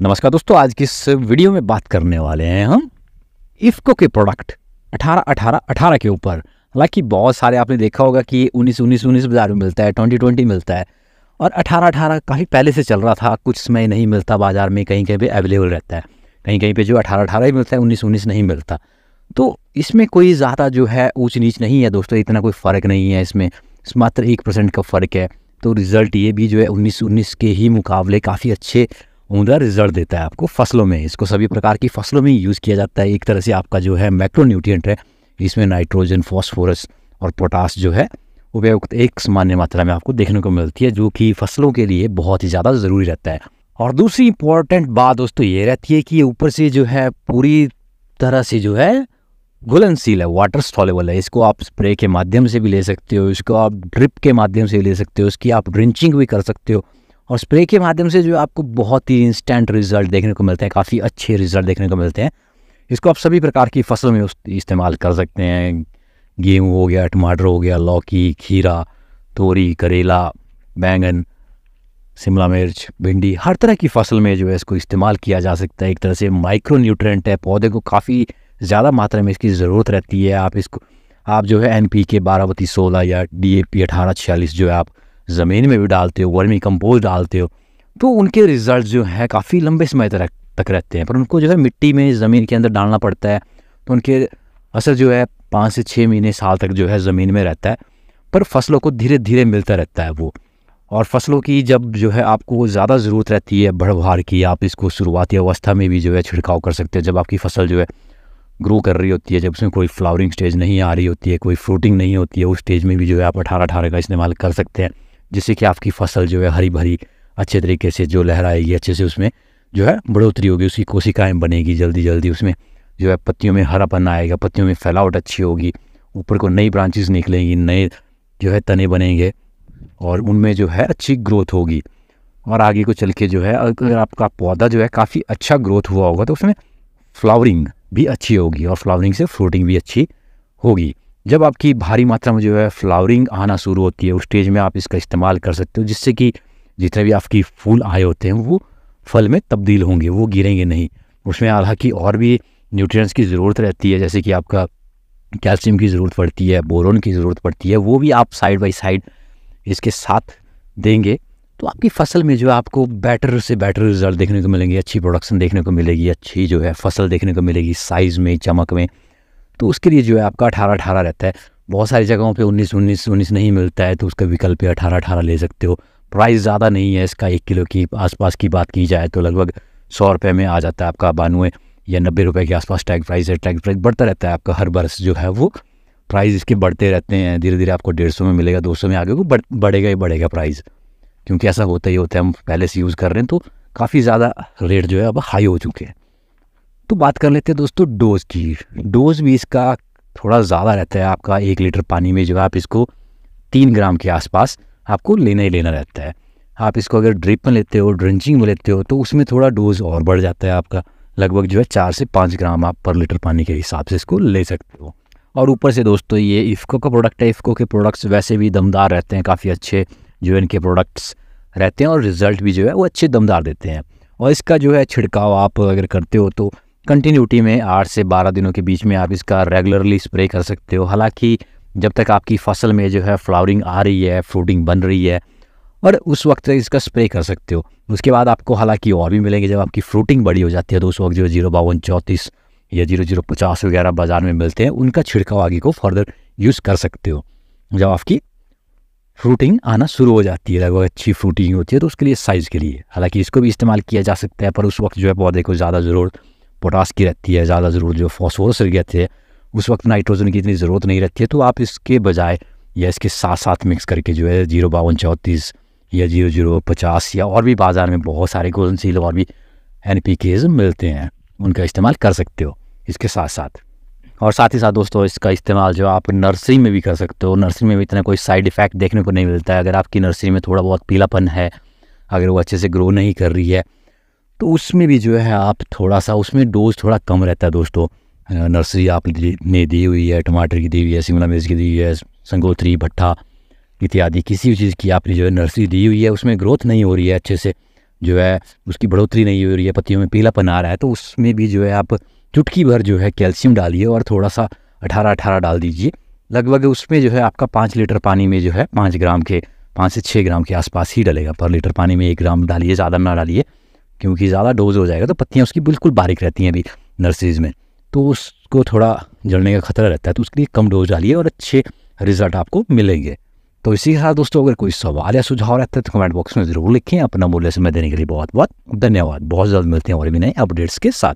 नमस्कार दोस्तों, आज की इस वीडियो में बात करने वाले हैं हम इफ्को के प्रोडक्ट 18 18 18 के ऊपर। हालाँकि बहुत सारे आपने देखा होगा कि 19 19 19 बाज़ार में मिलता है 20 20 मिलता है। और 18 18 काफ़ी पहले से चल रहा था, कुछ समय नहीं मिलता बाज़ार में कहीं कहीं पे अवेलेबल रहता है। कहीं कहीं पे जो 18 18 ही मिलता है 19 19 नहीं मिलता। तो इसमें कोई ज़्यादा जो है ऊँच नीच नहीं है दोस्तों, इतना कोई फ़र्क नहीं है इसमें। मात्र एक परसेंट का फ़र्क है। तो रिज़ल्ट ये भी जो है उन्नीस उन्नीस के ही मुकाबले काफ़ी अच्छे उमदा रिज़ल्ट देता है आपको फ़सलों में। इसको सभी प्रकार की फ़सलों में यूज़ किया जाता है। एक तरह से आपका जो है मैक्रोन्यूट्रिएंट है, इसमें नाइट्रोजन फॉस्फोरस और पोटास जो है, उपयुक्त एक सामान्य मात्रा में आपको देखने को मिलती है, जो कि फ़सलों के लिए बहुत ही ज़्यादा ज़रूरी रहता है। और दूसरी इंपॉर्टेंट बात दोस्तों ये रहती है कि ऊपर से जो है पूरी तरह से जो है घुलनशील है वाटर स्टॉलेबल है। इसको आप स्प्रे के माध्यम से भी ले सकते हो, इसको आप ड्रिप के माध्यम से भी ले सकते हो, इसकी आप ड्रिंचिंग भी कर सकते हो। और स्प्रे के माध्यम से जो आपको बहुत ही इंस्टेंट रिज़ल्ट देखने को मिलते हैं, काफ़ी अच्छे रिज़ल्ट देखने को मिलते हैं। इसको आप सभी प्रकार की फ़सलों में इस्तेमाल कर सकते हैं। गेहूँ हो गया, टमाटर हो गया, लौकी, खीरा, तोरी, करेला, बैंगन, शिमला मिर्च, भिंडी, हर तरह की फ़सल में जो है इसको इस्तेमाल किया जा सकता है। एक तरह से माइक्रो न्यूट्रेंट है, पौधे को काफ़ी ज़्यादा मात्रा में इसकी ज़रूरत रहती है। आप इसको, आप जो है एन पी के बारावती सोलह या डी ए पी अठारह छियालीस जो है आप ज़मीन में भी डालते हो, वर्मी कंपोज डालते हो तो उनके रिज़ल्ट जो है काफ़ी लंबे समय तक तक रहते हैं। पर उनको जो है मिट्टी में ज़मीन के अंदर डालना पड़ता है तो उनके असर जो है पाँच से छः महीने, साल तक जो है ज़मीन में रहता है। पर फ़सलों को धीरे धीरे मिलता रहता है वो। और फ़सलों की जब जो है आपको ज़्यादा ज़रूरत रहती है बढ़ की, आप इसको शुरुआती अवस्था में भी जो है छिड़काव कर सकते हैं। जब आपकी फ़सल जो है ग्रो कर रही होती है, जब उसमें कोई फ्लावरिंग स्टेज नहीं आ रही होती है, कोई फ्रूटिंग नहीं होती है, उस स्टेज में भी जो है आप अठारह अठारह का इस्तेमाल कर सकते हैं। जिससे कि आपकी फ़सल जो है हरी भरी अच्छे तरीके से जो लहराएगी, अच्छे से उसमें जो है बढ़ोतरी होगी, उसकी कोशिकाएँ बनेगी जल्दी जल्दी उसमें जो है पत्तियों में हरापन आएगा, पत्तियों में फैलावट अच्छी होगी, ऊपर को नई ब्रांचेस निकलेंगी, नए जो है तने बनेंगे और उनमें जो है अच्छी ग्रोथ होगी और आगे को चल के जो है अगर आपका पौधा जो है काफ़ी अच्छा ग्रोथ हुआ होगा तो उसमें फ्लावरिंग भी अच्छी होगी और फ्लावरिंग से फ्रूटिंग भी अच्छी होगी। जब आपकी भारी मात्रा में जो है फ्लावरिंग आना शुरू होती है, उस स्टेज में आप इसका इस्तेमाल कर सकते हो, जिससे कि जितने भी आपकी फूल आए होते हैं, वो फल में तब्दील होंगे, वो गिरेंगे नहीं। उसमें हालाँकि और भी न्यूट्रिएंट्स की ज़रूरत रहती है, जैसे कि आपका कैल्शियम की ज़रूरत पड़ती है बोरोन की ज़रूरत पड़ती है, वो भी आप साइड बाई साइड इसके साथ देंगे तो आपकी फ़सल में जो है आपको बेटर से बेटर रिज़ल्ट देखने को मिलेंगे, अच्छी प्रोडक्शन देखने को मिलेगी, अच्छी जो है फ़सल देखने को मिलेगी साइज़ में, चमक में। तो उसके लिए जो है आपका अठारह अठारह रहता है। बहुत सारी जगहों पे उन्नीस उन्नीस उन्नीस नहीं मिलता है तो उसका विकल्प है अठारह अठारह ले सकते हो। प्राइस ज़्यादा नहीं है इसका, एक किलो की आसपास की बात की जाए तो लगभग सौ रुपये में आ जाता है आपका बानवे या नब्बे रुपये के आसपास टैग प्राइस है। टैग प्राइस बढ़ता रहता है आपका हर बरस जो है वो। प्राइस इसके बढ़ते रहते हैं धीरे धीरे आपको डेढ़ सौ में मिलेगा, दो सौ में आगे को बढ़ेगा ही बढ़ेगा प्राइस। क्योंकि ऐसा होता ही होता है, हम पहले से यूज़ कर रहे हैं तो काफ़ी ज़्यादा रेट जो है अब हाई हो चुके हैं। तो बात कर लेते हैं दोस्तों डोज़ की। डोज़ भी इसका थोड़ा ज़्यादा रहता है, आपका एक लीटर पानी में जो है आप इसको तीन ग्राम के आसपास आपको लेना ही लेना रहता है। आप इसको अगर ड्रिप में लेते हो, ड्रिंचिंग में लेते हो तो उसमें थोड़ा डोज और बढ़ जाता है आपका। लगभग जो है चार से पाँच ग्राम आप पर लीटर पानी के हिसाब से इसको ले सकते हो। और ऊपर से दोस्तों ये इफ़को का प्रोडक्ट है, इफ़को के प्रोडक्ट्स वैसे भी दमदार रहते हैं, काफ़ी अच्छे जो इनके प्रोडक्ट्स रहते हैं और रिज़ल्ट भी जो है वो अच्छे दमदार देते हैं। और इसका जो है छिड़काव आप अगर करते हो तो कंटिन्यूटी में आठ से बारह दिनों के बीच में आप इसका रेगुलरली स्प्रे कर सकते हो। हालाँकि जब तक आपकी फ़सल में जो है फ्लावरिंग आ रही है फ्रूटिंग बन रही है, और उस वक्त इसका स्प्रे कर सकते हो। उसके बाद आपको हालाँकि और भी मिलेंगे, जब आपकी फ्रूटिंग बड़ी हो जाती है तो उस वक्त जो ज़ीरो, बावन, चौंतीस या ज़ीरो ज़ीरो, पचास वगैरह बाज़ार में मिलते हैं, उनका छिड़काव आगे को फर्दर यूज़ कर सकते हो। जब आपकी फ्रूटिंग आना शुरू हो जाती है, लगभग अच्छी फ्रूटिंग होती है तो उसके लिए साइज़ के लिए। हालाँकि इसको भी इस्तेमाल किया जा सकता है, पर उस वक्त जो है पौधे को ज़्यादा ज़रूरत पोटास की रहती है, ज़्यादा ज़रूरत जो फॉस्फोरस रहते हैं, उस वक्त नाइट्रोजन की इतनी ज़रूरत नहीं रहती है तो आप इसके बजाय या इसके साथ साथ मिक्स करके जो है ज़ीरो बावन चौंतीस या ज़ीरो ज़ीरो पचास या और भी बाज़ार में बहुत सारे घुलनशील और भी एन पी केज मिलते हैं, उनका इस्तेमाल कर सकते हो इसके साथ साथ और साथ ही साथ दोस्तों, इसका इस्तेमाल जो आप नर्सरी में भी कर सकते हो, नर्सरी में भी इतना कोई साइड इफ़ेक्ट देखने को नहीं मिलता है, अगर आपकी नर्सरी में थोड़ा बहुत पीलापन है, अगर वो अच्छे से ग्रो नहीं कर रही है तो उसमें भी जो है आप थोड़ा सा उसमें डोज थोड़ा कम रहता है दोस्तों। नर्सरी आप ने दी हुई है, टमाटर की दी हुई है, शिमला मिर्च की दी हुई है, संगोत्री भट्टा इत्यादि, किसी भी चीज़ की आपने जो है नर्सरी दी हुई है, उसमें ग्रोथ नहीं हो रही है, अच्छे से जो है उसकी बढ़ोतरी नहीं हो रही है, पत्तियों में पीलापन आ रहा है तो उसमें भी जो है आप चुटकी भर जो है कैल्शियम डालिए और थोड़ा सा अठारह अठारह डाल दीजिए। लगभग उसमें जो है आपका पाँच लीटर पानी में जो है पाँच ग्राम के, पाँच से छः ग्राम के आसपास ही डलेगा, पर लीटर पानी में एक ग्राम डालिए, ज़्यादा ना डालिए। क्योंकि ज़्यादा डोज हो जाएगा तो पत्तियाँ उसकी बिल्कुल बारीक रहती हैं अभी नर्सरीज़ में। तो उसको थोड़ा जलने का खतरा रहता है तो उसके लिए कम डोज डालिए और अच्छे रिज़ल्ट आपको मिलेंगे। तो इसी के साथ दोस्तों, अगर कोई सवाल या सुझाव रहता है तो कमेंट बॉक्स में ज़रूर लिखें। अपना मूल्य समय देने के लिए बहुत बहुत धन्यवाद। बहुत जल्द मिलते हैं और भी नए अपडेट्स के साथ।